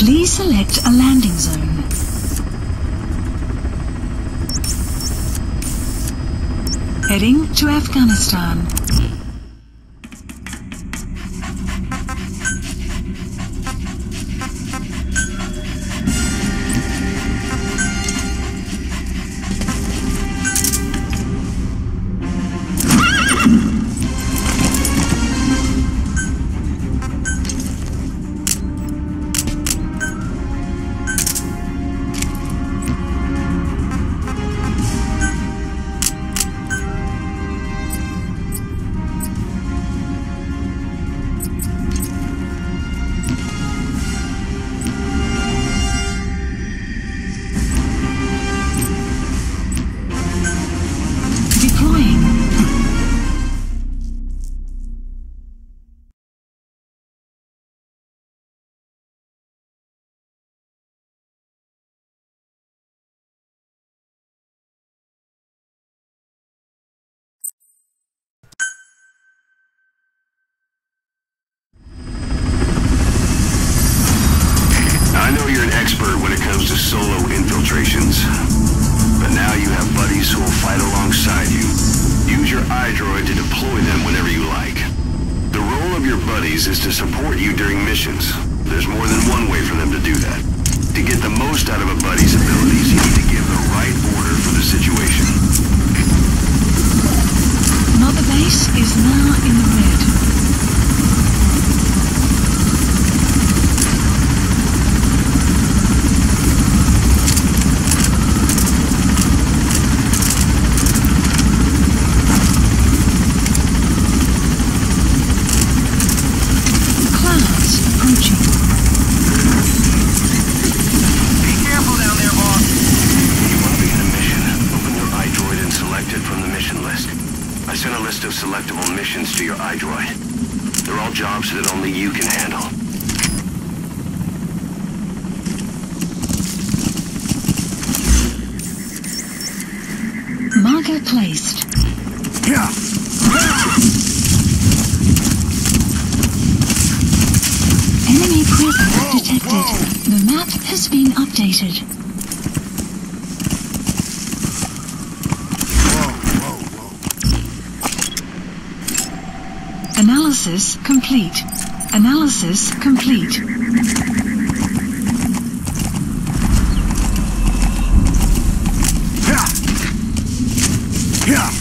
Please select a landing zone. Heading to Afghanistan. Deploying. Buddies is to support you during missions. There's more than one way for them to do that. To get the most out of a buddy's abilities, you need to give the right order for the situation. Mother base is now in the red. Sent a list of selectable missions to your iDroid. They're all jobs that only you can handle. Marker placed. Yeah. Enemy presence detected. The map has been updated. Analysis complete. Analysis complete. Enemy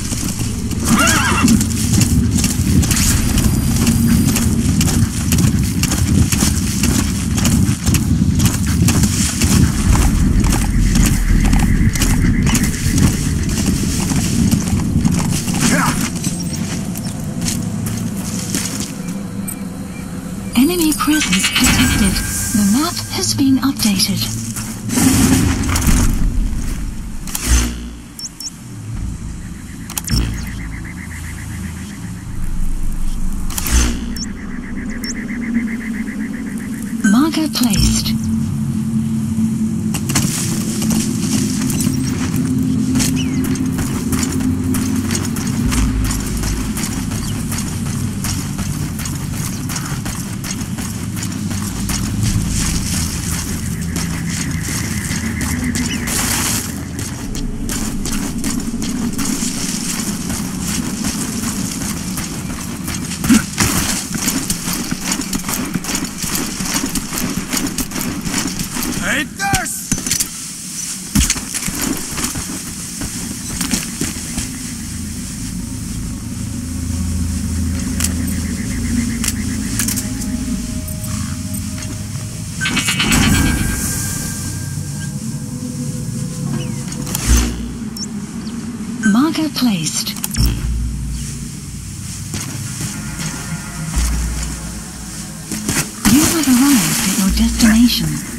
The map has been updated. Marker placed. Marker placed. You have arrived at your destination.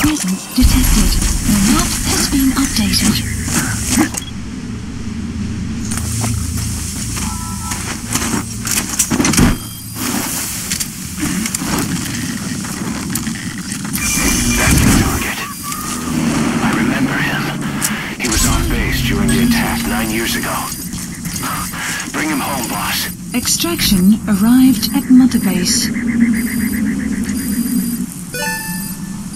presence detected. The map has been updated. That's the target. I remember